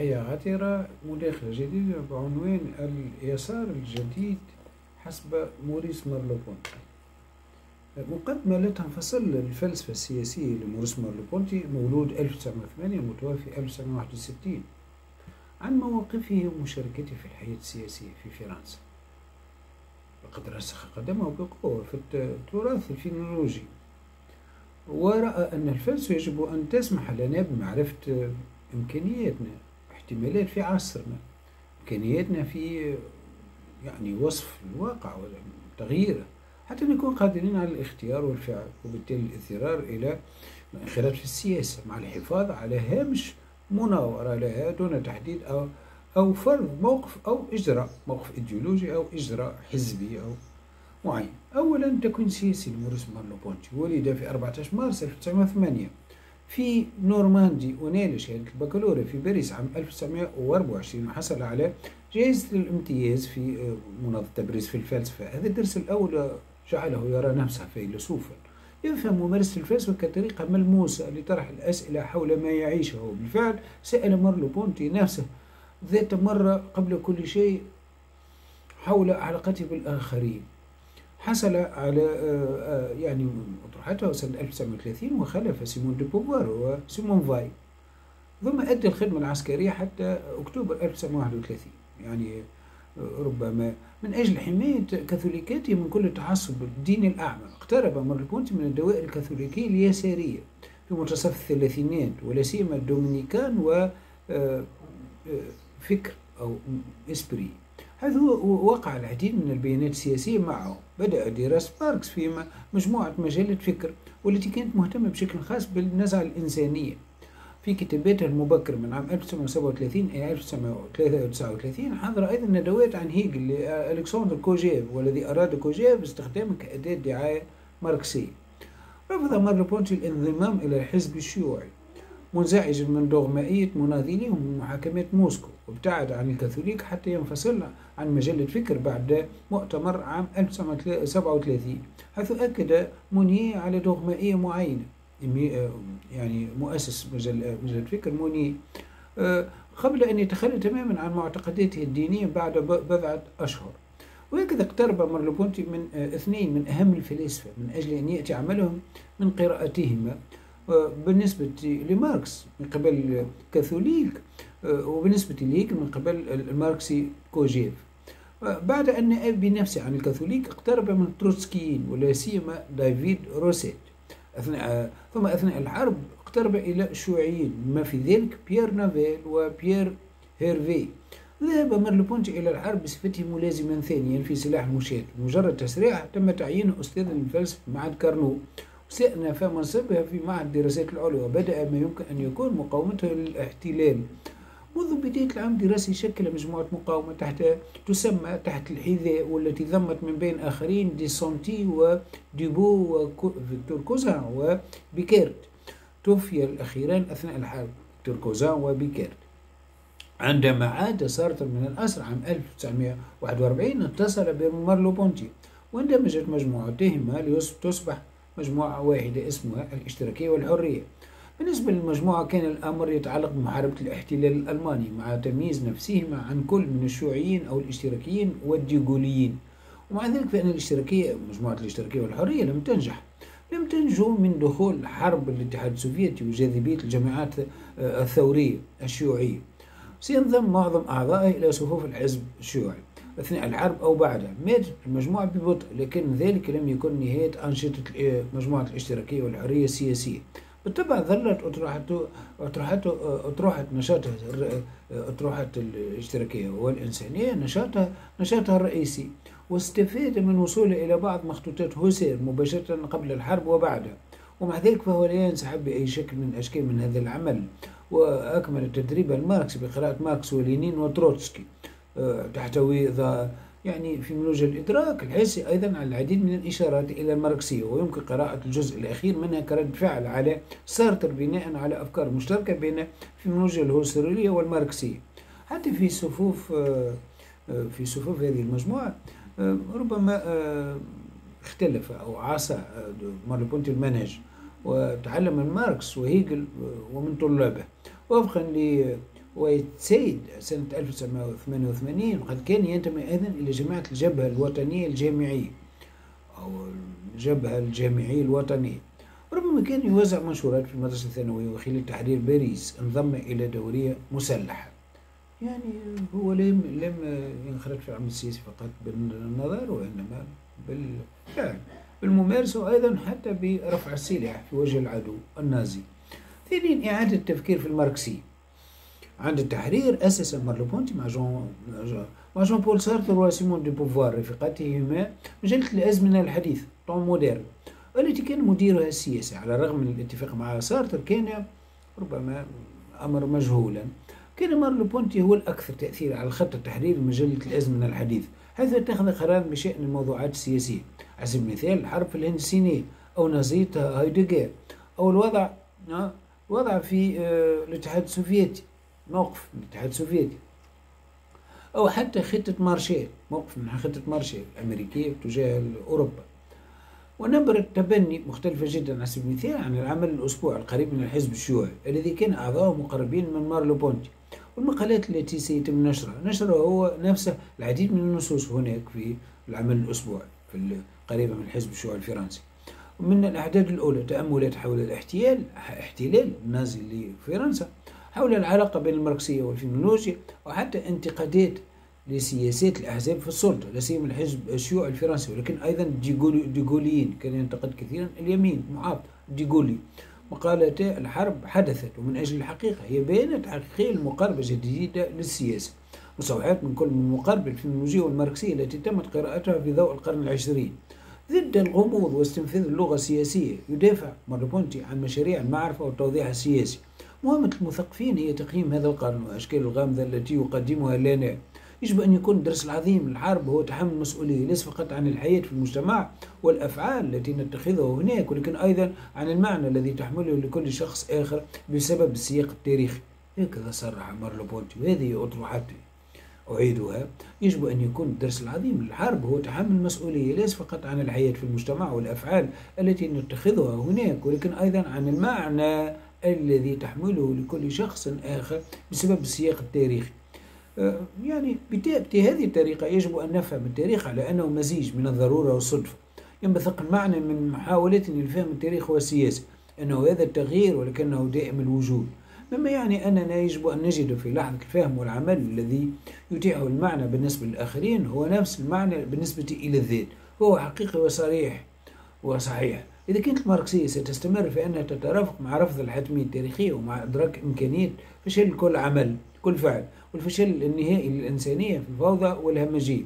حياة غتيرة مداخلة جديدة بعنوان اليسار الجديد حسب موريس ميرلوبونتي مقدمة لا تنفصل الفلسفة السياسية لموريس ميرلوبونتي مولود 1908 متوفي 1961 عن مواقفه ومشاركته في الحياة السياسية في فرنسا. لقد رسخ قدمه بقوة في التراث الفينومينولوجي ورأى أن الفلسفة يجب أن تسمح لنا بمعرفة إمكانياتنا. احتمالات في عصرنا. إمكانياتنا في يعني وصف الواقع وتغييره. حتى نكون قادرين على الاختيار والفعل وبالتالي الاضطرار إلى الانخراط في السياسة مع الحفاظ على هامش مناورة لها دون تحديد أو أو فرض موقف أو إجراء موقف إيديولوجي أو إجراء حزبي أو معين. أولا تكوين سياسي لموريس ميرلو بونتي ولد في 14 مارس 1908 في نورماندي ونال شهادة البكالوريا في باريس عام 1924 وحصل على جائزة الامتياز في آه، منظومة التبريز في الفلسفة هذا الدرس الأول جعله يرى نفسه فيلسوفا يفهم ممارسة الفلسفة كطريقة ملموسة لطرح الأسئلة حول ما يعيشه. بالفعل سأل ميرلو بونتي نفسه ذات مرة قبل كل شيء حول علاقته بالآخرين. حصل على آه، آه، يعني أطروحته سنة 1930 وخلف سيمون دي بوفوار وسيمون فايل. ثم أدى الخدمة العسكرية حتى أكتوبر 1931 يعني آه، ربما من أجل حماية كاثوليكيته من كل التعصب الديني الأعمى اقترب ميرلوبونتي من الدوائر الكاثوليكية اليسارية في منتصف الثلاثينات ولا سيما الدومينيكان و فكر أو إسبري. حيث وقع العديد من البيانات السياسية معه. بدأ دراسة ماركس في مجموعة مجلة فكر والتي كانت مهتمة بشكل خاص بالنزعة الإنسانية. في كتاباته المبكرة من عام 1937 إلى 1939 حضر أيضا ندوات عن هيجل لألكسندر كوجيف والذي أراد كوجيف استخدامه كأداة دعاية ماركسية. رفض ميرلو الانضمام إلى الحزب الشيوعي. منزعج من دغمائية مناضليه من محاكمات موسكو وابتعد عن الكاثوليك حتى ينفصل عن مجلة فكر بعد مؤتمر عام 1937 حيث أكد مونيه على دغمائية معينة يعني مؤسس مجلة, مجلة فكر مونيه آه، قبل أن يتخلى تماما عن معتقداته الدينية بعد بضعة أشهر. وهكذا اقترب مارلوبونتي من آه، اثنين من أهم الفلاسفة من أجل أن يأتي عملهم من قراءتهما. بالنسبة لماركس من قبل كاثوليك آه، وبالنسبة ليك من قبل الماركسي كوجيف. بعد أن نأى بنفسه عن الكاثوليك اقترب من التروتسكيين ولا سيما دافيد روسيه. أثناء ثم أثناء الحرب اقترب إلى الشيوعيين بما في ذلك بيير نافيل وبيير هيرفي. ذهب ميرلوبونتي إلى الحرب بصفته ملازما ثانيا في سلاح المشاة مجرد تسريحه تم تعيينه أستاذا للفلسفة معهد كارنو. استأنف منصبه في معهد الدراسات العليا وبدأ ما يمكن أن يكون مقاومته للاحتلال. منذ بداية العام الدراسي شكل مجموعة مقاومة تحت تسمى تحت الحذاء والتي ضمت من بين آخرين ديسانتي وديبو وفيكتور كوزان وبيكيرت توفي الأخيران أثناء الحرب فيكتور كوزان وبيكيرت عندما عاد سارتر من الأسر عام 1941 اتصل بميرلو بونتي واندمجت مجموعتهما لتصبح مجموعة واحدة اسمها الاشتراكية والحرية. بالنسبة للمجموعة كان الأمر يتعلق بمحاربة الاحتلال الألماني مع تمييز نفسهما عن كل من الشيوعيين أو الاشتراكيين والديغوليين ومع ذلك فإن الاشتراكية مجموعة الاشتراكية والحرية لم تنجح. لم تنجو من دخول حرب الاتحاد السوفيتي وجاذبية الجماعات الثورية الشيوعية. سينضم معظم أعضائه إلى صفوف الحزب الشيوعي. أثناء الحرب أو بعدها. ماتت المجموعة ببطء لكن ذلك لم يكن نهاية أنشطة مجموعة الاشتراكية والحرية السياسية. بالطبع ظلت أطروحة أطروحة أطروحة نشاطها أطروحة الاشتراكية والإنسانية نشاطها نشاطها الرئيسي واستفاد من وصوله إلى بعض مخطوطات هوسرل مباشرة قبل الحرب وبعدها. ومع ذلك فهو لا ينسحب بأي شكل من الأشكال من هذا العمل وأكمل التدريب الماركسي بقراءة ماركس ولينين وتروتسكي. آه، تحتوي يعني فينومينولوجيا الإدراك الحسي أيضا على العديد من الإشارات إلى الماركسية ويمكن قراءة الجزء الأخير منها كرد فعل على سارتر بناء على أفكار مشتركة بين الفينومينولوجيا الهوسرلية والماركسية. حتى في صفوف آه، آه، في صفوف هذه المجموعة ربما اختلف أو عاصى ميرلوبونتي المنهج وتعلم من ماركس وهيجل ومن طلابه وفقا ويتسيد سنة 1988 وقد كان ينتمي أيضا إلى جماعة الجبهة الوطنية الجامعية أو الجبهة الجامعية الوطنية. ربما كان يوزع منشورات في المدرسة الثانوية وخلال تحرير باريس انضم إلى دورية مسلحة. يعني هو لم لم ينخرط في العمل السياسي فقط بالنظر وإنما بالفعل بالممارسة وأيضا حتى برفع السلاح في وجه العدو النازي. ثانيا إعادة التفكير في الماركسية عند التحرير أسس مارلو بونتي مع جون مع جون بول سارتر وسيمون دي بوفوار رفيقاتهما مجلة الأزمنة الحديثة Temps modernes التي كان مديرها السياسي على الرغم من الاتفاق مع سارتر كان ربما أمر مجهولا. كان مارلو بونتي هو الأكثر تأثيرا على الخط التحريري مجلة الأزمنة الحديثة حيث اتخذ قرار بشأن الموضوعات السياسية على سبيل المثال الحرب في الهند الصينية أو نظرية هايدجر أو الوضع وضع في آه، الاتحاد السوفيتي. موقف من الاتحاد السوفيتي. أو حتى خطة مارشال موقف من خطة مارشال الأمريكية تجاه أوروبا. ونبرة تبني مختلفة جدا على سبيل المثال عن العمل الأسبوع القريب من الحزب الشيوعي الذي كان أعضاؤه مقربين من مارلو بونتي. والمقالات التي سيتم نشرها نشرها هو نفسه العديد من النصوص هناك في العمل الأسبوعي في القريبة من الحزب الشيوعي الفرنسي. ومن الأعداد الأولى تأملات حول الاحتلال احتلال النازي لفرنسا. حول العلاقة بين الماركسية والفيمينولوجيا وحتى انتقادات لسياسات الأحزاب في السلطة لا سيما الحزب الشيوعي الفرنسي. ولكن أيضا ديغوليين كان ينتقد كثيرا اليمين معاط ديغولي مقالتا الحرب حدثت ومن أجل الحقيقة هي بيانات حقيقية لمقاربة جديدة للسياسة. مستوحاة من كل من مقاربة الفيمينولوجيا والماركسية التي تمت قراءتها في ضوء القرن العشرين. ضد الغموض واستنفاذ اللغة السياسية يدافع مارلو بونتي عن مشاريع المعرفة والتوضيح السياسي. مهمة المثقفين هي تقييم هذا القرن وأشكال الغامضة التي يقدمها لنا. يجب أن يكون الدرس العظيم للحرب هو تحمل المسؤولية ليس فقط عن الحياة في المجتمع والأفعال التي نتخذها هناك ولكن أيضا عن المعنى الذي تحمله لكل شخص آخر بسبب السياق التاريخي هكذا صرح مارلو بونتي وهذه أطروحات أعيدها. يجب أن يكون الدرس العظيم للحرب هو تحمل المسؤولية ليس فقط عن الحياة في المجتمع والأفعال التي نتخذها هناك ولكن أيضا عن المعنى الذي تحمله لكل شخص آخر بسبب السياق التاريخي. أه، يعني بهذه الطريقة يجب أن نفهم التاريخ على أنه مزيج من الضرورة والصدفة. ينبثق المعنى من محاولتنا لفهم التاريخ والسياسة أنه هذا التغيير ولكنه دائم الوجود. مما يعني أننا يجب أن نجد في لحظة الفهم والعمل الذي يتيحه المعنى بالنسبة للآخرين هو نفس المعنى بالنسبة إلى الذات هو حقيقي وصريح وصحيح. إذا كانت الماركسية ستستمر في أنها تترافق مع رفض الحتمية التاريخية ومع إدراك إمكانية فشل كل عمل كل فعل والفشل النهائي للإنسانية في الفوضى والهمجية.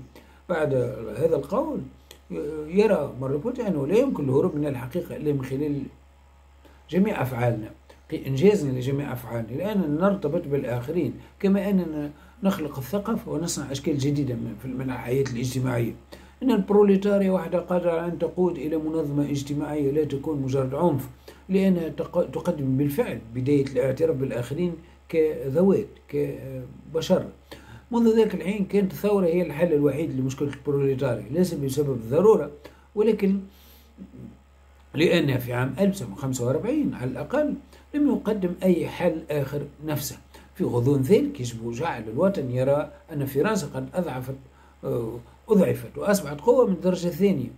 بعد هذا القول يرى مربوطي أنه لا يمكن الهروب من الحقيقة إلا من خلال جميع أفعالنا. إنجازنا لجميع أفعالنا. لأننا نرتبط بالآخرين كما أننا نخلق الثقافة ونصنع أشكال جديدة من الحياة الاجتماعية. أن البروليتاريا وحدها قادرة أن تقود إلى منظمة اجتماعية لا تكون مجرد عنف لأنها تقدم بالفعل بداية الاعتراف بالآخرين كذوات كبشر. منذ ذاك الحين كانت الثورة هي الحل الوحيد لمشكلة البروليتاريا ليس بسبب الضرورة ولكن لأن في عام 1945 على الأقل لم يقدم أي حل آخر نفسه. في غضون ذلك يجب جعل الوطن يرى أن فرنسا قد أضعفت آه، أضعفت وأصبحت قوة من الدرجة الثانية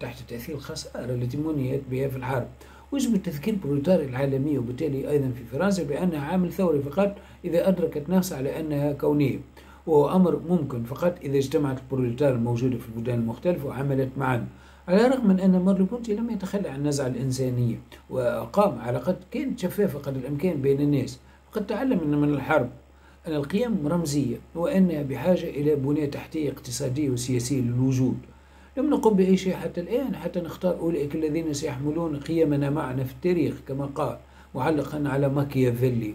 تحت تأثير الخسائر التي منيت بها في الحرب. ويجب التذكير البروليتاري العالمية وبالتالي أيضا في فرنسا بأنها عامل ثوري فقط إذا أدركت نفسها على أنها كونية. وهو أمر ممكن فقط إذا اجتمعت البروليتار الموجودة في البلدان المختلفة وعملت معا. على الرغم من أن مارلو بونتي لم يتخلى عن النزعة الإنسانية وقام علاقات كانت شفافة قدر الإمكان بين الناس. وقد تعلم من الحرب أن القيم رمزية وأنها بحاجة إلى بنية تحتية اقتصادية وسياسية للوجود. لم نقم بأي شيء حتى الآن حتى نختار أولئك الذين سيحملون قيمنا معنا في التاريخ كما قال معلقا على ماكيافيلي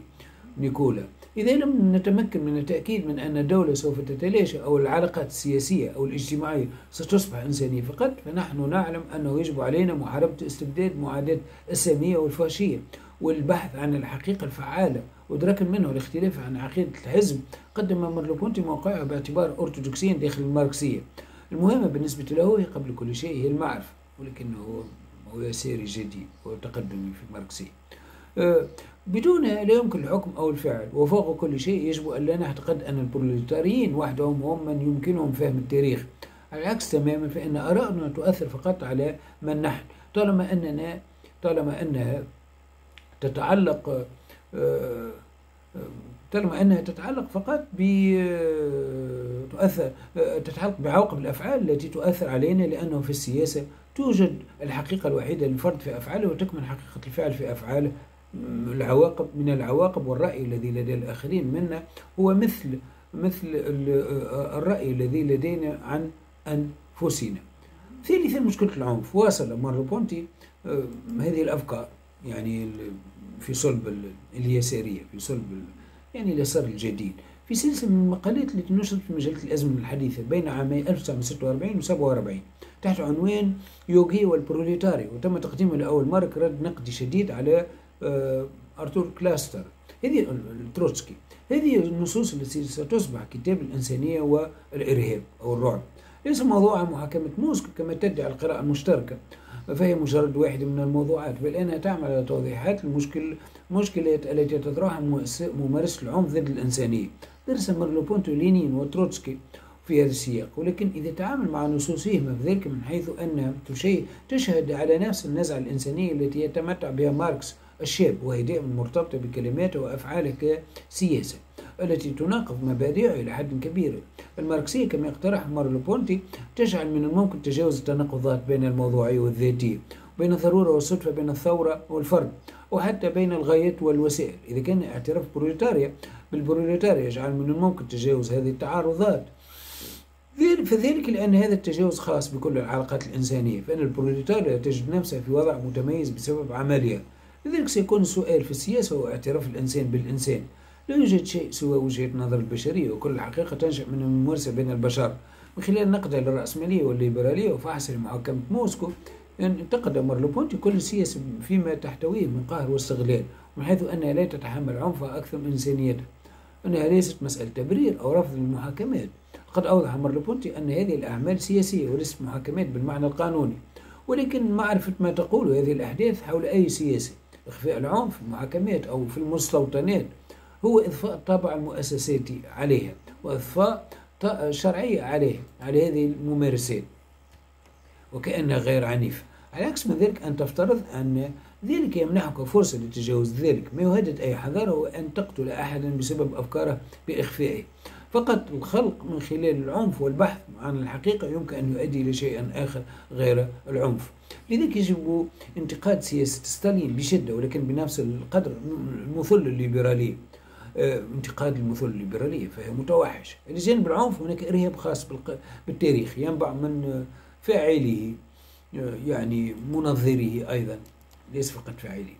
نيكولا. إذا لم نتمكن من التأكيد من أن الدولة سوف تتلاشى أو العلاقات السياسية أو الاجتماعية ستصبح إنسانية فقط فنحن نعلم أنه يجب علينا محاربة استبداد معاداة السامية والفاشية والبحث عن الحقيقة الفعالة. وإدراكا منه الاختلاف عن عقيدة الحزب. قدم مرلوبونتي موقعه باعتبار أرثوذكسيا داخل الماركسية. المهمة بالنسبة له هي قبل كل شيء هي المعرفة ولكنه هو يساري جديد وتقدمي في الماركسية. أه بدون لا يمكن الحكم أو الفعل وفوق كل شيء يجب أن لا نعتقد أن البروليتاريين وحدهم هم من يمكنهم فهم التاريخ. على العكس تماما فإن آراءنا تؤثر فقط على من نحن. طالما أننا طالما أنها تتعلق آه، آه، طالما أنها تتعلق فقط ب آه، تؤثر تتعلق بعواقب الأفعال التي تؤثر علينا لأنه في السياسة توجد الحقيقة الوحيدة للفرد في أفعاله وتكمن حقيقة الفعل في أفعاله. العواقب من العواقب والرأي الذي لدى الآخرين منا هو مثل مثل الرأي الذي لدينا عن أنفسنا. ثالثا مشكلة العنف. واصل مارلو بونتي هذه الأفكار يعني في صلب اليسارية في صلب يعني اليسار الجديد. في سلسلة من المقالات التي نشرت في مجلة الأزمنة الحديثة بين عامي 1946 و 47 تحت عنوان يوغي والبروليتاري وتم تقديمه لأول مرة كرد نقدي شديد على آه، أرتور كوستلر. هذه تروتسكي. هذه النصوص التي ستصبح كتاب الإنسانية والإرهاب أو الرعب. ليس موضوع محاكمة موسكو كما تدعي القراءة المشتركة. فهي مجرد واحدة من الموضوعات. بل أنها تعمل على توضيحات المشكل المشكلات التي تطرحها ممارسة العنف ضد الإنسانية؟ درس مارلو بونتي لينين وتروتسكي في هذا السياق. ولكن إذا تعامل مع نصوصهما ذلك من حيث أنها تشهد على نفس النزعة الإنسانية التي يتمتع بها ماركس الشاب وهي دائما مرتبطة بكلماته وأفعاله كسياسة التي تناقض مبادئه إلى حد كبير. الماركسية كما اقترح مارلو بونتي تجعل من الممكن تجاوز التناقضات بين الموضوعية والذاتية بين الضرورة والصدفة بين الثورة والفرد وحتى بين الغايات والوسائل. إذا كان اعتراف بروليتاريا بالبروليتاريا يجعل من الممكن تجاوز هذه التعارضات. فذلك لأن هذا التجاوز خاص بكل العلاقات الإنسانية فإن البروليتاريا تجد نفسها في وضع متميز بسبب عملها. لذلك سيكون السؤال في السياسة هو اعتراف الإنسان بالإنسان. لا يوجد شيء سوى وجهة نظر البشرية وكل الحقيقة تنشأ من الممارسة بين البشر. من خلال نقدها للرأسمالية والليبرالية وفحص لمحاكمة موسكو انتقد مارلو بونتي كل السياسة فيما تحتويه من قهر واستغلال من حيث أنها لا تتحمل عنفها أكثر من إنسانيتها. أنها ليست مسألة تبرير أو رفض للمحاكمات قد أوضح مارلو بونتي أن هذه الأعمال سياسية وليست محاكمات بالمعنى القانوني. ولكن معرفة ما تقول هذه الأحداث حول أي سياسة إخفاء العنف في المحاكمات أو في المستوطنات. هو إضفاء الطابع المؤسساتي عليها وإضفاء شرعية عليها على هذه الممارسات. وكأنها غير عنيفة على عكس من ذلك أن تفترض أن ذلك يمنحك فرصة لتجاوز ذلك. ما يهدد أي حضارة هو أن تقتل أحدا بسبب أفكاره بإخفائه. فقط الخلق من خلال العنف والبحث عن الحقيقة يمكن أن يؤدي إلى شيء آخر غير العنف. لذلك يجب انتقاد سياسة ستالين بشدة ولكن بنفس القدر المثل الليبرالية آه، انتقاد المثل الليبرالية فهي متوحش. إلى جانب العنف هناك إرهاب خاص بالتاريخ ينبع من فاعله يعني منظريه أيضا ليس فقط فاعله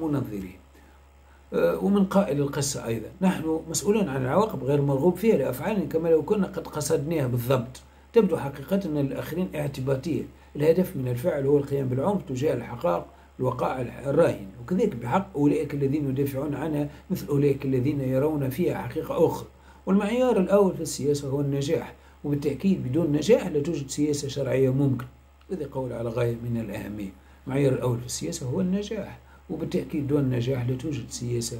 منظريه آه، ومن قائل القصة أيضا. نحن مسؤولون عن العواقب غير مرغوب فيها لأفعالنا كما لو كنا قد قصدناها بالضبط. تبدو حقيقتنا للآخرين اعتباطية. الهدف من الفعل هو القيام بالعنف تجاه الحقائق الوقائع الراهنة وكذلك بحق أولئك الذين يدافعون عنها مثل أولئك الذين يرون فيها حقيقة أخرى. والمعيار الأول في السياسة هو النجاح. وبالتأكيد بدون نجاح لا توجد سياسة شرعية ممكن. هذا قول على غاية من الأهمية. المعيار الأول في السياسة هو النجاح. وبالتأكيد دون نجاح لا توجد سياسة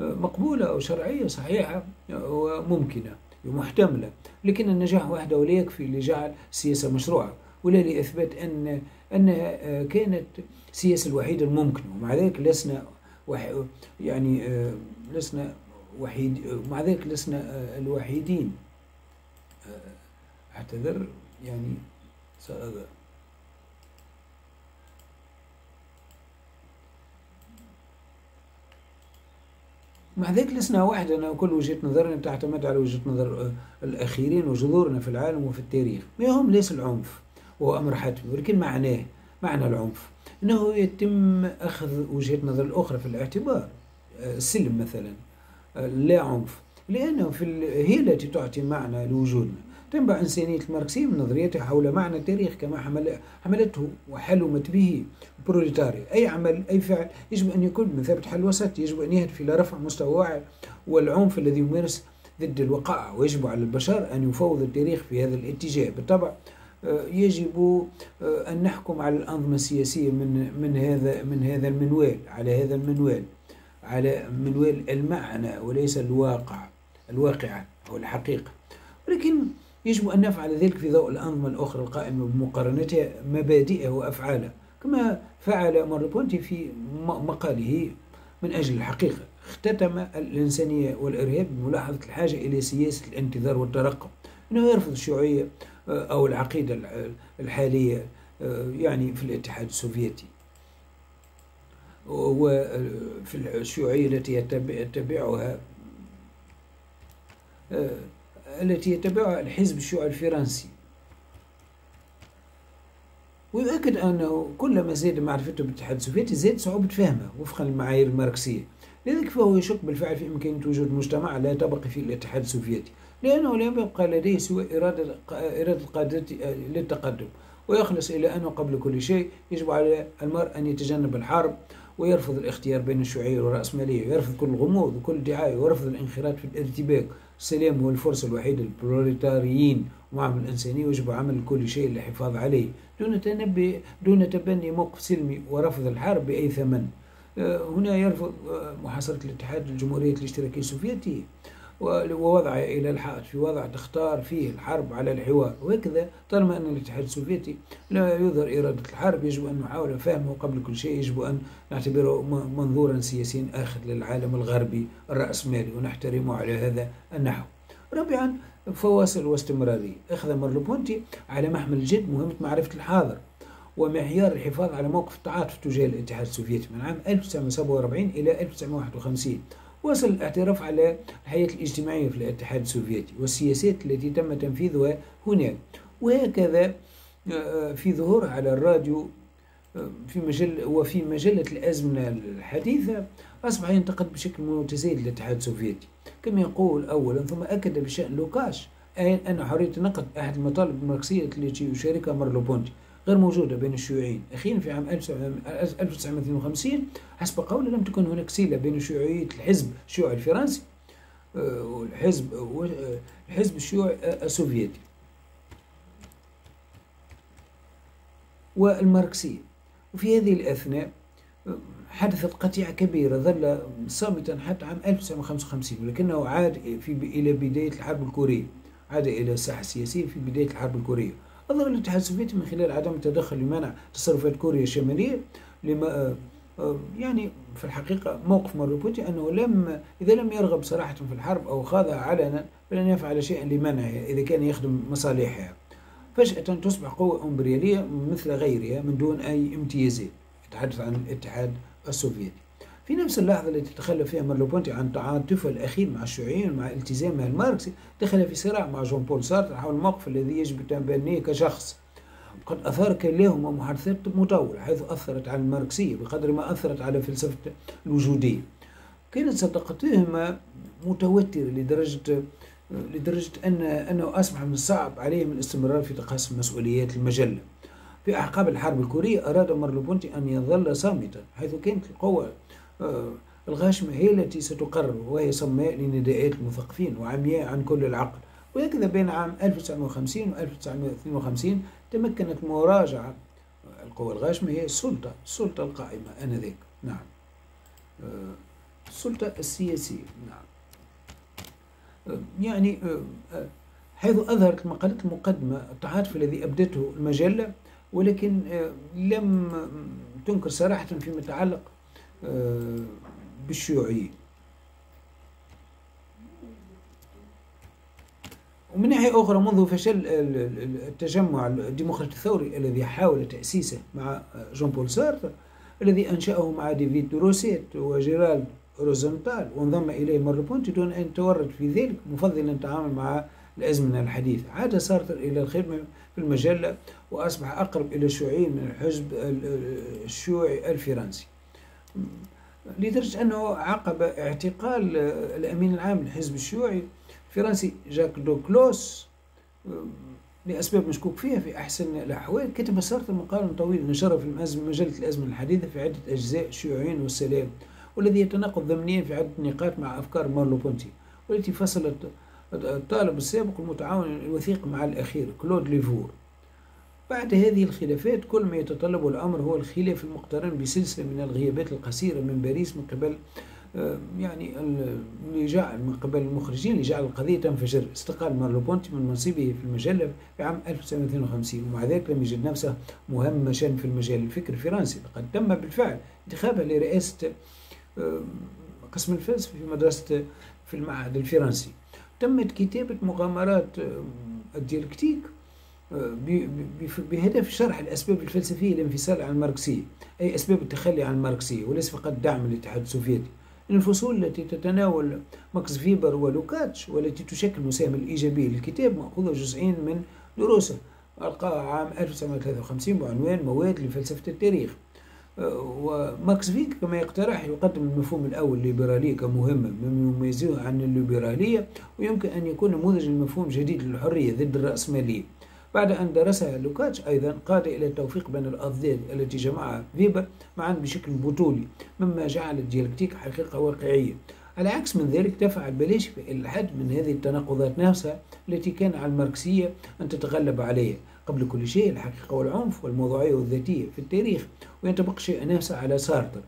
آه، مقبولة أو شرعية صحيحة وممكنة ومحتملة. لكن النجاح وحده لا يكفي لجعل السياسة مشروعة. ولا لإثبات أن أنها آه، كانت السياسة الوحيدة الممكنة ومع ذلك لسنا يعني آه، لسنا وحيد ومع ذلك لسنا الوحيدين. أعتذر يعني سأذر مع ذلك لسنا وحدنا وكل وجهة نظرنا تعتمد على وجهة نظر آه، الآخرين وجذورنا في العالم وفي التاريخ. ما هم ليس العنف؟ وهو أمر حتمي ولكن معناه معنى العنف. أنه يتم أخذ وجهة نظر الأخرى في الاعتبار. آه، السلم مثلا. آه، لا عنف. لأنه في هي التي تعطي معنى لوجودنا تنبع إنسانية الماركسية من نظريته حول معنى التاريخ كما حمل حملته وحلمت به بروليتاريا أي عمل أي فعل يجب أن يكون بمثابة حل وسط يجب أن يهدف إلى رفع مستوى الوعي والعنف الذي يمارس ضد الوقائع. ويجب على البشر أن يفوض التاريخ في هذا الاتجاه. بالطبع يجب آه، أن نحكم على الأنظمة السياسية من من هذا من هذا المنوال على هذا المنوال على منوال المعنى وليس الواقع الواقعة أو الحقيقة. ولكن يجب أن نفعل ذلك في ضوء الأنظمة الأخرى القائمة بمقارنتها مبادئها وأفعالها كما فعل ماربونتي في مقاله من أجل الحقيقة. اختتم الإنسانية والإرهاب بملاحظة الحاجة إلى سياسة الانتظار والترقب. أنه يرفض الشيوعية آه، أو العقيدة الحالية آه، يعني في الاتحاد السوفيتي. وفي الشيوعية التي يتبعها آه، التي يتبعها الحزب الشيوعي الفرنسي. ويؤكد أنه كلما زاد معرفته بالاتحاد السوفيتي زاد صعوبة فهمه وفقا للمعايير الماركسية. لذلك فهو يشك بالفعل في إمكانية وجود مجتمع لا طبقي في الاتحاد السوفيتي. لأنه لم يبقى لديه سوى إرادة إرادة القادة للتقدم ويخلص إلى أنه قبل كل شيء يجب على المرء أن يتجنب الحرب ويرفض الاختيار بين الشيوعية والرأسمالية ويرفض كل الغموض وكل دعاية ويرفض الانخراط في الارتباك السلام هو الفرصة الوحيدة للبروليتاريين ومعامل الإنسانية ويجب عمل كل شيء للحفاظ عليه دون تنبي دون تبني موقف سلمي ورفض الحرب بأي ثمن. آه، هنا يرفض آه، محاصرة الاتحاد الجمهورية الاشتراكية السوفيتية. ووضعه إلى الحائط في وضع تختار فيه الحرب على الحوار وهكذا طالما أن الاتحاد السوفيتي لا يظهر إرادة الحرب يجب أن نحاول فهمه قبل كل شيء يجب أن نعتبره منظورا سياسيا آخر للعالم الغربي الرأسمالي ونحترمه على هذا النحو. رابعا فواصل واستمرارية. أخذ مرلوبونتي على محمل الجد مهمة معرفة الحاضر ومعيار الحفاظ على موقف التعاطف تجاه الاتحاد السوفيتي من عام 1947 إلى 1951 وصل الاعتراف على الحياة الاجتماعية في الاتحاد السوفيتي والسياسات التي تم تنفيذها هناك. وهكذا آه، في ظهورها على الراديو آه، في مجل وفي مجلة الأزمنة الحديثة أصبح ينتقد بشكل متزايد الاتحاد السوفيتي. كما يقول أولا ثم أكد بشأن لوكاش أن حرية النقد أحد المطالب الماركسية التي يشاركها مارلو بونتي. غير موجودة بين الشيوعيين. أخيرا في عام 1952 حسب قوله لم تكن هناك سيلة بين شيوعية الحزب الشيوعي الفرنسي آه، والحزب آه، الحزب الشيوعي السوفيتي والماركسية. وفي هذه الأثناء آه، حدثت قطيعة كبيرة ظل صامتا حتى عام 1955 ولكنه عاد في إلى بداية الحرب الكورية عاد إلى الساحة السياسية في بداية الحرب الكورية. أظهر الاتحاد السوفيتي من خلال عدم التدخل لمنع تصرفات كوريا الشمالية لما آه، آه، يعني في الحقيقة موقف مارلوبوتي أنه لم إذا لم يرغب صراحة في الحرب أو خاضها علنا فلن يفعل شيئا لمنعها إذا كان يخدم مصالحها فجأة تصبح قوة إمبريالية مثل غيرها من دون أي امتيازات يتحدث عن الاتحاد السوفيتي. في نفس اللحظة التي تخلى فيها مارلوبونتي عن تعاطفه الأخير مع الشيوعيين مع التزامه الماركسي دخل في صراع مع جون بول سارتر حول الموقف الذي يجب تبنيه كشخص. قد أثار كلام ومحادثات مطولة حيث أثرت على الماركسية بقدر ما أثرت على فلسفة الوجودية. كانت صداقتهما متوترة لدرجة لدرجة أن أنه أصبح من الصعب عليهم الاستمرار في تقاسم مسؤوليات المجلة. في أعقاب الحرب الكورية أراد مارلوبونتي أن يظل صامتا حيث كانت القوة الغاشمة هي التي ستقرر وهي صماء لنداءات المثقفين وعمياء عن كل العقل. وهكذا بين عام 1950 و 1952 تمكنت مراجعة القوى الغاشمة هي السلطة السلطة القائمة آنذاك. نعم. آه، السلطة السياسية. نعم. آه، يعني حيث أظهرت المقالات المقدمة التعاطف الذي أبدته المجلة ولكن لم تنكر صراحة فيما يتعلق آه، بالشيوعيين ومن ناحية أخرى منذ فشل التجمع الديمقراطي الثوري الذي حاول تأسيسه مع جون بول سارتر الذي أنشأه مع ديفيد روسيت وجيرالد روزنتال وانضم إليه مارلو دون أن يتورط في ذلك مفضلا التعامل مع الأزمنة الحديثة عاد سارتر إلى الخدمة في المجلة وأصبح أقرب إلى الشيوعيين من الحزب الشيوعي الفرنسي. لدرجة أنه عقب اعتقال الأمين العام للحزب الشيوعي الفرنسي جاك دوكلوس لأسباب مشكوك فيها في أحسن الأحوال كتب سارت مقال طويل نشره في مجلة الأزمة الحديثة في عدة أجزاء الشيوعيين والسلام والذي يتناقض ضمنيا في عدة نقاط مع أفكار مارلو بونتي والتي فصلت الطالب السابق المتعاون الوثيق مع الأخير كلود ليفور. بعد هذه الخلافات كل ما يتطلبه الأمر هو الخلاف المقترن بسلسلة من الغيابات القصيرة من باريس من قبل يعني اللي جعل من قبل المخرجين اللي جعل القضية تنفجر. استقال مارلو بونتي من منصبه في المجلة في عام 1952 ومع ذلك لم يجد نفسه مهمشا في المجال الفكر الفرنسي. لقد تم بالفعل انتخابه لرئاسة قسم الفلسفة في مدرسة في المعهد الفرنسي. تمت كتابة مغامرات الديالكتيك بهدف شرح الأسباب الفلسفية للانفصال عن الماركسية أي أسباب التخلي عن الماركسية وليس فقط دعم الاتحاد السوفيتي. الفصول التي تتناول ماكس فيبر ولوكاتش والتي تشكل مساهمة الإيجابية للكتاب مأخوذة جزئيا من دروسه. ألقاها عام 1953 بعنوان مواد لفلسفة التاريخ. وماكس فيبر كما يقترح يقدم المفهوم الأول الليبرالية كمهمة مما يميزه عن الليبرالية ويمكن أن يكون نموذج لمفهوم جديد للحرية ضد الرأسمالية. بعد أن درسها لوكاتش أيضا قاد إلى التوفيق بين الأضداد التي جمعها فيبر معا بشكل بطولي مما جعل الديالكتيك حقيقة واقعية. على عكس من ذلك دفع البلاشفة إلى الحد من هذه التناقضات نفسها التي كان على الماركسية أن تتغلب عليها. قبل كل شيء الحقيقة والعنف والموضوعية والذاتية في التاريخ وينطبق شيء نفسه على سارتر.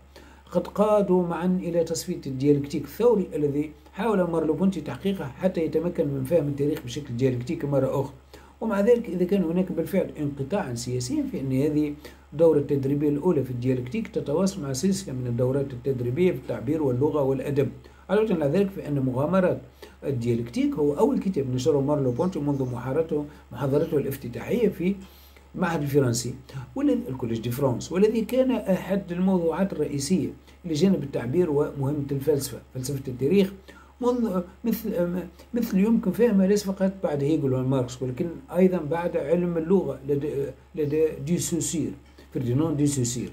قد قادوا معا إلى تصفية الديالكتيك الثوري الذي حاول مارلو بونتي تحقيقه حتى يتمكن من فهم التاريخ بشكل ديالكتيكي مرة أخرى. ومع ذلك إذا كان هناك بالفعل انقطاعا سياسيا فإن هذه الدورة التدريبية الأولى في الديالكتيك تتواصل مع سلسلة من الدورات التدريبية في التعبير واللغة والأدب. علاوة على ذلك فإن مغامرات الديالكتيك هو أول كتاب نشره مارلو بونتي منذ محاضرته محاضرته الافتتاحية في المعهد الفرنسي والذي الكوليج دي فرانس والذي كان أحد الموضوعات الرئيسية لجانب التعبير ومهمة الفلسفة. فلسفة التاريخ منذ مثل مثل يمكن فهمها ليس فقط بعد هيجل وماركس ولكن أيضا بعد علم اللغة لدى لدى دي سوسير فرديناند دي سوسير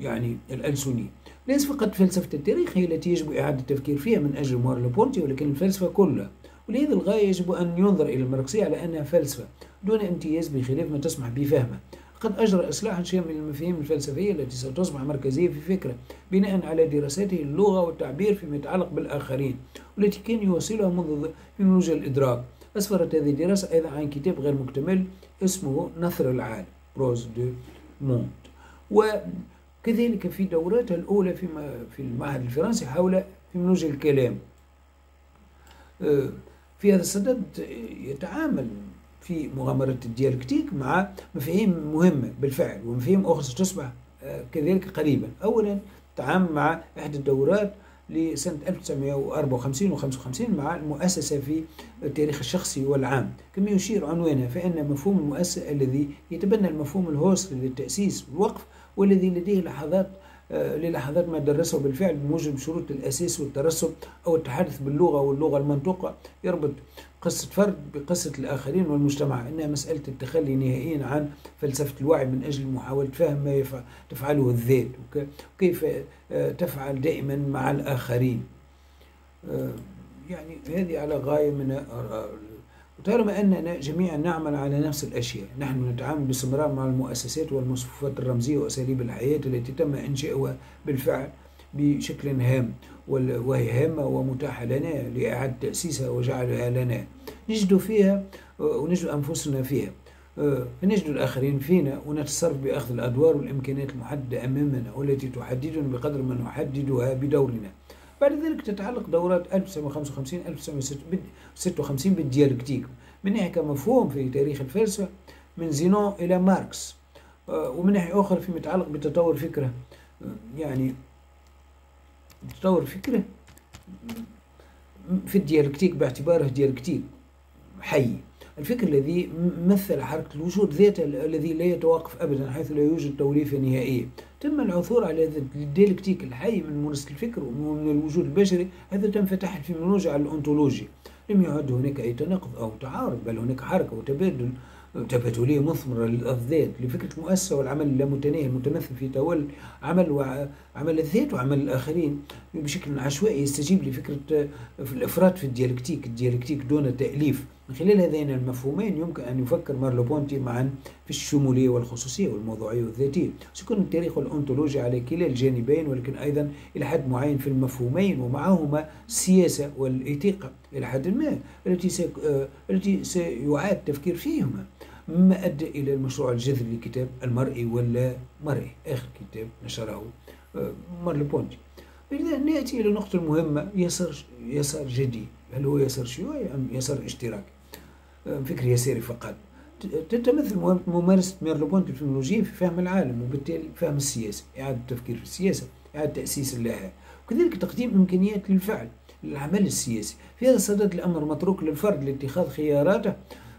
يعني الالسوني ليس فقط فلسفة التاريخ هي التي يجب إعادة التفكير فيها من أجل مارلو بونتي ولكن الفلسفة كلها. ولهذه الغاية يجب أن ينظر إلى الماركسيه على أنها فلسفة دون امتياز بخلاف ما تسمح بفهمه. قد أجرى إصلاحا شامل للمفاهيم الفلسفية التي ستصبح مركزية في فكرة بناء على دراسته اللغة والتعبير فيما يتعلق بالآخرين والتي كان يواصلها منذ من وجه الإدراك. أسفرت هذه الدراسة أيضا عن كتاب غير مكتمل اسمه نثر العالم Prose du monde وكذلك في دوراتها الأولى في في المعهد الفرنسي حول في وجه الكلام. آه، في هذا الصدد يتعامل في مغامرة الديالكتيك مع مفاهيم مهمة بالفعل ومفاهيم أخرى ستصبح آه، كذلك قريبا. أولا تعامل مع إحدى الدورات لسنة 1954 و 55 مع المؤسسة في التاريخ الشخصي والعام. كما يشير عنوانها فإن مفهوم المؤسسة الذي يتبنى المفهوم الهوسري للتأسيس والوقف والذي لديه لحظات آه، للحظات ما درسه بالفعل بموجب شروط الأساس والترسب أو التحدث باللغة واللغة المنطوقة. يربط قصة فرد بقصة الآخرين والمجتمع إنها مسألة التخلي نهائيا عن فلسفة الوعي من أجل محاولة فهم ما تفعله الذات. وكيف آه، تفعل دائما مع الآخرين؟ آه، يعني هذه على غاية من وطالما أننا جميعا نعمل على نفس الأشياء. نحن نتعامل باستمرار مع المؤسسات والمصفوفات الرمزية وأساليب الحياة التي تم إنشاؤها بالفعل بشكل هام وهي هامة ومتاحة لنا لإعادة تأسيسها وجعلها لنا. نجد فيها ونجد أنفسنا فيها. فنجد الآخرين فينا ونتصرف بأخذ الأدوار والإمكانيات المحددة أمامنا والتي تحددنا بقدر ما نحددها بدورنا. بعد ذلك تتعلق دورات 1955 1956 بالديالكتيك من ناحية كمفهوم في تاريخ الفلسفة من زينون إلى ماركس. ومن ناحية أخرى فيما يتعلق بتطور فكرة. يعني تطور فكرة في الديالكتيك باعتباره ديالكتيك حي. الفكر الذي مثل حركة الوجود ذاته الذي لا يتوقف أبدا حيث لا يوجد توليفة نهائية. تم العثور على الديالكتيك الحي من مونس الفكر ومن الوجود البشري هذا تم فتح الفينومينولوجيا على الأنتولوجيا لم يعد هناك أي تناقض أو تعارض بل هناك حركة وتبادل تبادلية مثمرة للذات لفكرة المؤسسة والعمل اللامتناهي المتمثل في تول عمل وعمل الذات وعمل الآخرين بشكل عشوائي يستجيب لفكرة في الإفراط في الديالكتيك الديالكتيك دون تأليف. من خلال هذين المفهومين يمكن أن يفكر مارلو بونتي معا في الشمولية والخصوصية والموضوعية والذاتية. سيكون التاريخ والأنتولوجيا على كلا الجانبين ولكن أيضا إلى حد معين في المفهومين ومعهما السياسة والإيثيقة إلى حد ما التي آه، التي سيعاد التفكير فيهما. مما أدى إلى المشروع الجذري لكتاب المرئي ولا مرئي آخر كتاب نشره آه، مارلو بونتي. إذا نأتي إلى النقطة المهمة يسار يسار جديد. هل هو يسار شيوعي أم يسار اشتراكي؟ فكر يساري فقط. تتمثل ممارسة ميرلو بوينت التكنولوجية في فهم العالم وبالتالي فهم السياسة إعادة التفكير في السياسة إعادة تأسيس اللائحة وكذلك تقديم إمكانيات للفعل للعمل السياسي. في هذا الصدد الأمر متروك للفرد لاتخاذ خياراته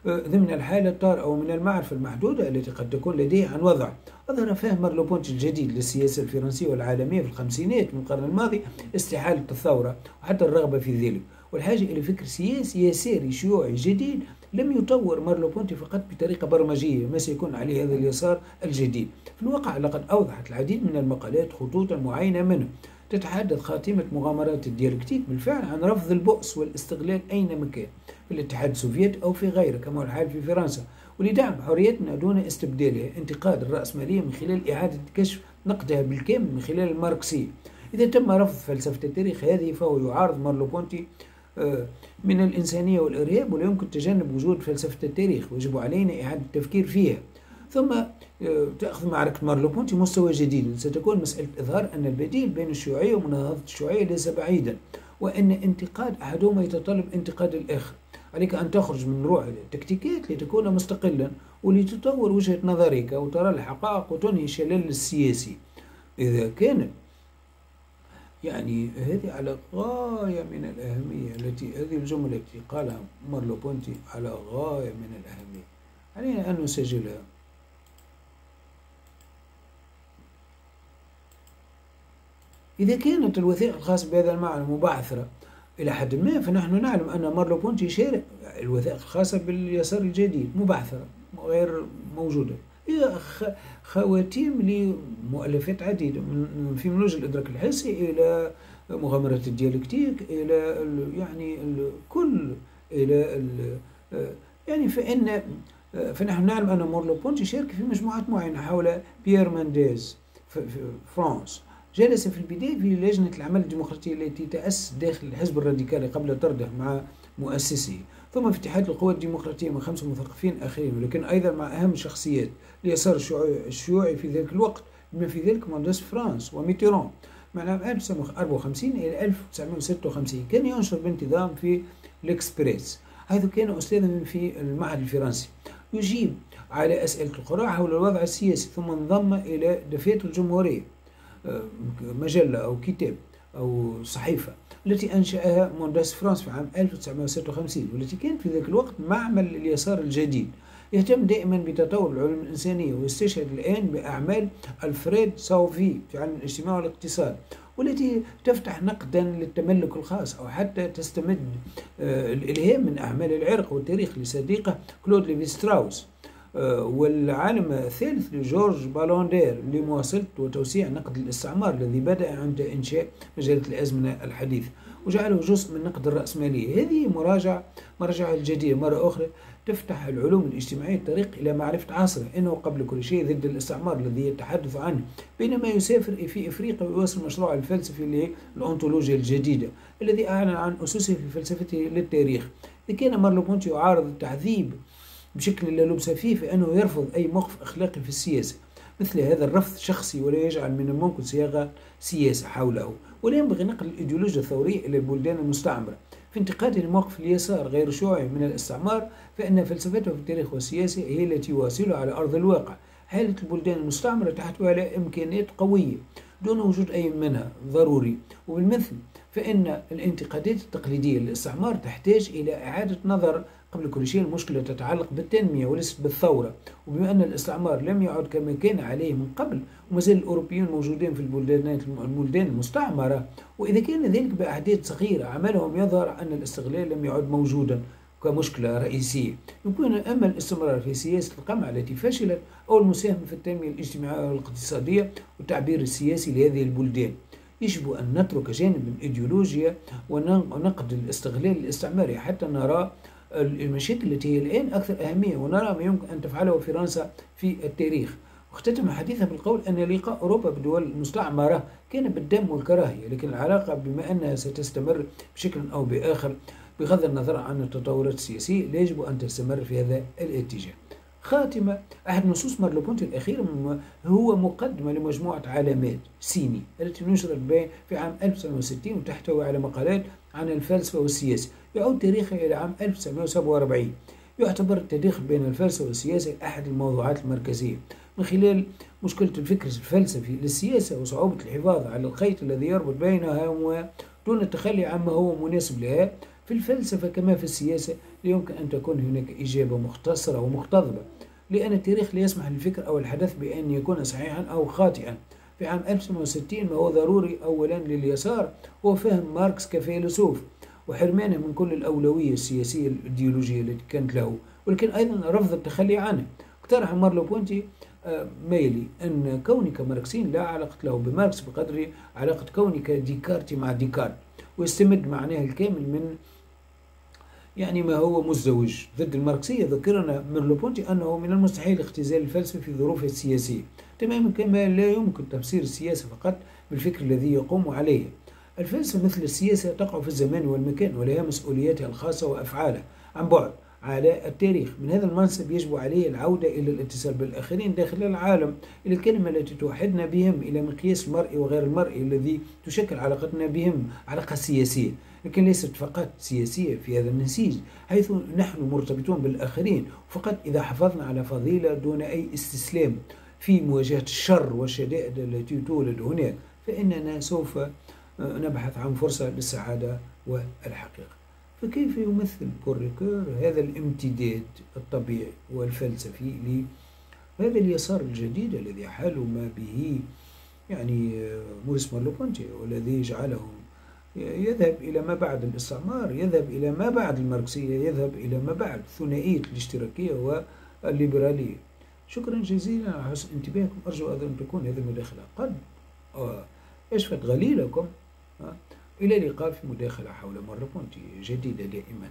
آه، ضمن الحالة الطارئة أو من المعرفة المحدودة التي قد تكون لديه عن وضع. أظهر فهم مارلو بونت الجديد للسياسة الفرنسية والعالمية في الخمسينات من القرن الماضي استحالة الثورة وحتى الرغبة في ذلك. والحاجة إلى فكر سياسي يساري شيوعي جديد لم يطور مارلو بونتي فقط بطريقة برمجية ما سيكون عليه هذا اليسار الجديد. في الواقع لقد أوضحت العديد من المقالات خطوطا معينة منه. تتحدث خاتمة مغامرات الديالكتيك بالفعل عن رفض البؤس والاستغلال أينما كان في الاتحاد السوفيتي أو في غيره كما هو الحال في فرنسا. ولدعم حريتنا دون استبدالها انتقاد الرأسمالية من خلال إعادة كشف نقدها بالكامل من خلال الماركسية. إذا تم رفض فلسفة التاريخ هذه فهو يعارض مارلو بونتي من الإنسانية والإرهاب ولا يمكن تجنب وجود فلسفة التاريخ ويجب علينا إعادة التفكير فيها. ثم آه، تأخذ معركة مارلو بونتي مستوى جديد. ستكون مسألة إظهار أن البديل بين الشيوعية ومناهضة الشيوعية ليس بعيدا وأن انتقاد أحدهما يتطلب انتقاد الآخر. عليك أن تخرج من روع التكتيكات لتكون مستقلا ولتطور وجهة نظرك وترى الحقائق وتنهي شلل السياسي. إذا كان يعني هذه على غاية من الأهمية التي هذه الجملة التي قالها مارلو بونتي على غاية من الأهمية. علينا أن نسجلها. إذا كانت الوثائق الخاصة بهذا المعنى مبعثرة إلى حد ما فنحن نعلم أن مارلو بونتي شارك الوثائق الخاصة باليسار الجديد مبعثرة غير موجودة. خواتيم لمؤلفات عديدة من فينومينولوجيا الإدراك الحسي إلى مغامرات الديالكتيك إلى يعني الكل إلى يعني فإن فنحن نعلم أن مارلو بونتي شارك في مجموعات معينة حول بيير مانديز في فرنسا جلس في البداية في لجنة العمل الديمقراطية التي تأسس داخل الحزب الراديكالي قبل طرده مع مؤسسه. ثم في اتحاد القوى الديمقراطية مع خمسة مثقفين آخرين ولكن أيضا مع أهم شخصيات اليسار الشيوعي في ذلك الوقت بما في ذلك ماندوس فرانس وميتيرون. من عام 1954 إلى 1956 كان ينشر بانتظام في الإكسبريس. حيث كان أستاذا في المعهد الفرنسي. يجيب على أسئلة القراء حول الوضع السياسي ثم انضم إلى دفاتر الجمهورية مجلة أو كتاب أو صحيفة. التي أنشأها مانديس فرانس في عام 1956 والتي كانت في ذلك الوقت معمل اليسار الجديد. يهتم دائما بتطور العلوم الإنسانية ويستشهد الآن بأعمال ألفريد ساوفي في علم الاجتماع والاقتصاد والتي تفتح نقدا للتملك الخاص أو حتى تستمد آه، الإلهام من أعمال العرق والتاريخ لصديقه كلود ليفي ستراوس والعالم الثالث لجورج بالوندير لمواصلة وتوسيع نقد الاستعمار الذي بدأ عند إنشاء مجلة الأزمنة الحديثة وجعله جزء من نقد الرأسمالية. هذه مراجعة مراجعة الجديدة مرة أخرى تفتح العلوم الاجتماعية الطريق إلى معرفة عصره إنه قبل كل شيء ضد الاستعمار الذي يتحدث عنه بينما يسافر في إفريقيا ويواصل مشروعه الفلسفي للأنطولوجيا الجديدة الذي أعلن عن أسسه في فلسفته للتاريخ. إذا كان مارلو بونتي يعارض التعذيب بشكل لا لبس فيه فإنه يرفض أي موقف أخلاقي في السياسة. مثل هذا الرفض شخصي ولا يجعل من الممكن صياغة سياسة حوله. ولا ينبغي نقل الإيديولوجيا الثورية إلى البلدان المستعمرة. في انتقاده لموقف اليسار غير شيوعي من الاستعمار فإن فلسفته في التاريخ والسياسة هي التي يواصلها على أرض الواقع. حالة البلدان المستعمرة تحتوي على إمكانيات قوية دون وجود أي منها ضروري. وبالمثل فإن الانتقادات التقليدية للاستعمار تحتاج إلى إعادة نظر قبل كل شيء المشكلة تتعلق بالتنمية وليست بالثورة. وبما أن الاستعمار لم يعد كما كان عليه من قبل وما زال الأوروبيون موجودين في البلدان البلدان المستعمرة. وإذا كان ذلك بأعداد صغيرة عملهم يظهر أن الاستغلال لم يعد موجودا كمشكلة رئيسية. يمكن أما الاستمرار في سياسة القمع التي فشلت أو المساهمة في التنمية الاجتماعية والاقتصادية والتعبير السياسي لهذه البلدان. يجب أن نترك جانب الإيديولوجيا ونقد الاستغلال الاستعماري حتى نرى المشاكل التي هي الآن أكثر أهمية ونرى ما يمكن أن تفعله فرنسا في التاريخ. واختتم حديثه بالقول أن لقاء أوروبا بدول المستعمرة كان بالدم والكراهية لكن العلاقة بما أنها ستستمر بشكل أو بآخر بغض النظر عن التطورات السياسية لا يجب أن تستمر في هذا الاتجاه. خاتمة. أحد نصوص مارلوبونتي الأخيرة هو مقدمة لمجموعة علامات سيني التي نشرت في عام 1960 وتحتوي على مقالات عن الفلسفة والسياسة. يعود تاريخها إلى عام 1947 يعتبر التاريخ بين الفلسفة والسياسة أحد الموضوعات المركزية. من خلال مشكلة الفكر الفلسفي للسياسة وصعوبة الحفاظ على الخيط الذي يربط بينها دون التخلي عما هو مناسب لها في الفلسفة كما في السياسة يمكن أن تكون هناك إجابة مختصرة ومقتضبة لأن التاريخ لا يسمح للفكر أو الحدث بأن يكون صحيحا أو خاطئا. في عام 1960 ما هو ضروري أولا لليسار هو فهم ماركس كفيلسوف وحرمانه من كل الأولوية السياسية الإيديولوجية التي كانت له. ولكن أيضا رفض التخلي عنه. اقترح مارلو بونتي آه، ميلي أن كونك ماركسين لا علاقة له بماركس بقدر علاقة كونك ديكارتي مع ديكارت ويستمد معناه الكامل من يعني ما هو مزدوج. ضد الماركسية ذكرنا ميرلو-بونتي أنه من المستحيل اختزال الفلسفة في ظروفها السياسية. تماما كما لا يمكن تفسير السياسة فقط بالفكر الذي يقوم عليه. الفلسفة مثل السياسة تقع في الزمان والمكان ولها مسؤولياتها الخاصة وأفعالها. عن بعد على التاريخ. من هذا المنصب يجب عليه العودة إلى الاتصال بالآخرين داخل العالم إلى الكلمة التي توحدنا بهم إلى مقياس المرئي وغير المرئي الذي تشكل علاقتنا بهم علاقة سياسية. لكن ليست فقط سياسية في هذا النسيج حيث نحن مرتبطون بالآخرين فقط إذا حافظنا على فضيلة دون أي استسلام في مواجهة الشر والشدائد التي تولد هناك فإننا سوف نبحث عن فرصة للسعادة والحقيقة. فكيف يمثل بول ريكور هذا الامتداد الطبيعي والفلسفي لهذا اليسار الجديد الذي حال ما به يعني موريس مارلوبونتي والذي جعله يذهب إلى ما بعد الإستعمار يذهب إلى ما بعد الماركسية يذهب إلى ما بعد ثنائية الاشتراكية والليبرالية. شكرا جزيلا على حسن انتباهكم. أرجو أن تكون هذه المداخلة قد أشفت غليلكم إلى اللقاء في مداخلة حول مرة جديدة دائما.